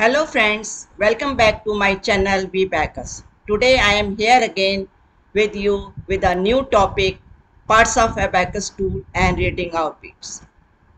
Hello friends, welcome back to my channel Vbacus. Today I am here again with you with a new topic parts of abacus tool and reading out beats.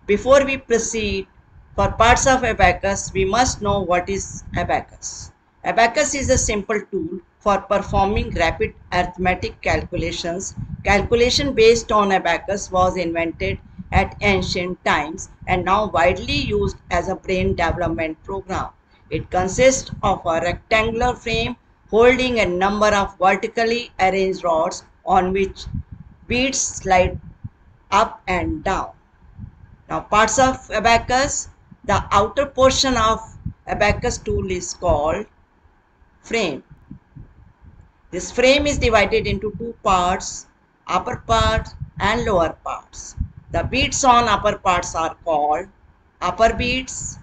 Before we proceed for parts of abacus we must know what is abacus. Abacus is a simple tool for performing rapid arithmetic calculations. Calculation based on abacus was invented at ancient times and now widely used as a brain development program. It consists of a rectangular frame holding a number of vertically arranged rods on which beads slide up and down. Now parts of abacus, the outer portion of abacus tool is called frame. This frame is divided into two parts, upper part and lower parts. The beads on upper parts are called upper beads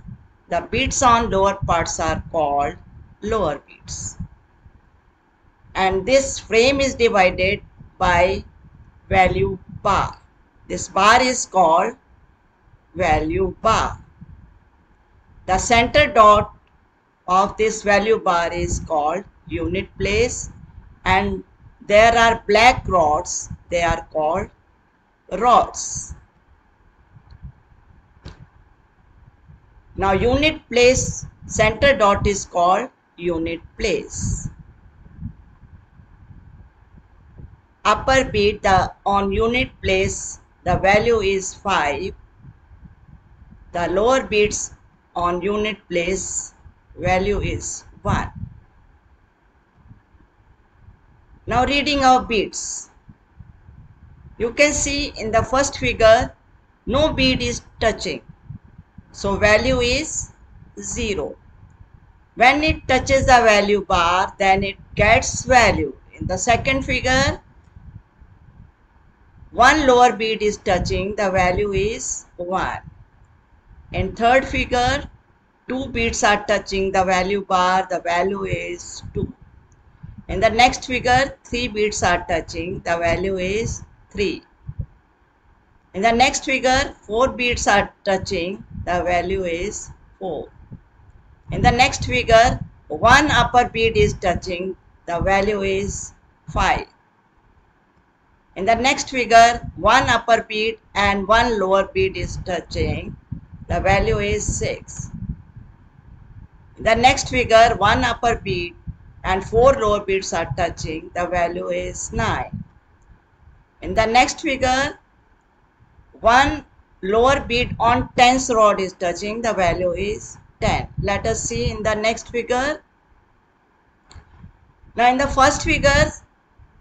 the beads on lower parts are called lower beads. And this frame is divided by value bar. This bar is called value bar. The center dot of this value bar is called unit place and there are black rods they are called rods Now unit place center dot is called unit place. Upper bead the on unit place the value is 5. The lower beads on unit place value is 1. Now reading our beads. You can see in the first figure no bead is touching so value is 0. When it touches the value bar, then it gets value. In the second figure, one lower bead is touching, the value is 1. In third figure, two beads are touching the value bar, the value is 2. In the next figure, three beads are touching, the value is 3. In the next figure, four beads are touching, the value is 4. In the next figure, one upper bead is touching, the value is 5. In the next figure, one upper bead and one lower bead is touching, the value is 6. In the next figure, one upper bead and four lower beads are touching, the value is 9. In the next figure, one lower bead on tens rod is touching the value is 10 let us see in the next figure. Now in the first figure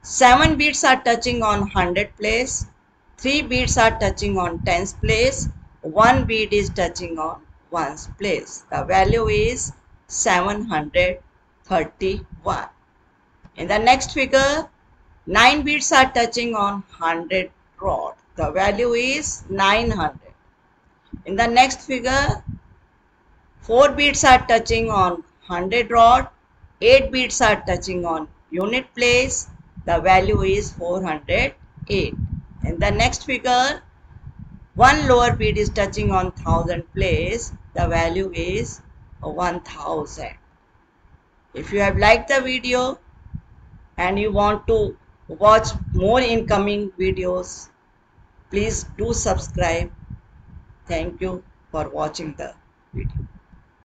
seven beads are touching on 100 place three beads are touching on tens place one bead is touching on ones place. The value is 731 in the next figure nine beads are touching on 100 rod the value is 900. In the next figure, 4 beads are touching on 100 rod, 8 beads are touching on unit place, the value is 408. In the next figure, one lower bead is touching on 1000 place, the value is 1000. If you have liked the video and you want to watch more incoming videos, please do subscribe. Thank you for watching the video